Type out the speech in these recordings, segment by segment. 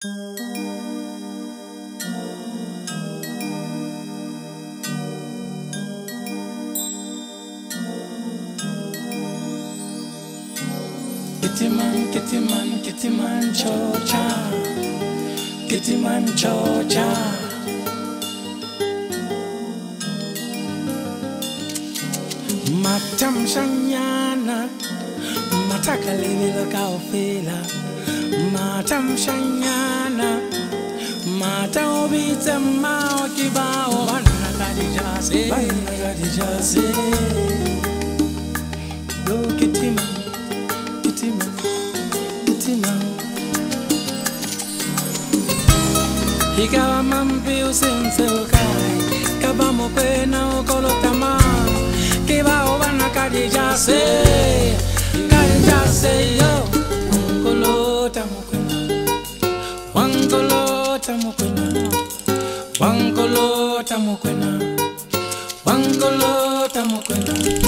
Kitty man, kitty man, kitty man, chocha. Kitty man, chocha. Matamshanyana, mataka lililo kaofela. matamshanyana mataobitse mmao ke bao banna ka dijase do kitima kitima kitima. Ikawa mampi usense ukae kaba mokwena okolotama ke bao banna ka dijase ka dijase yo kolotama tamukwena. Bangolo tamukwena. Bangolo tamukwena.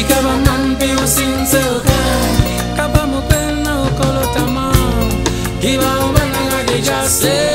ikabamambi usinzoka kabamupenna okolotamu gibaobananga dejase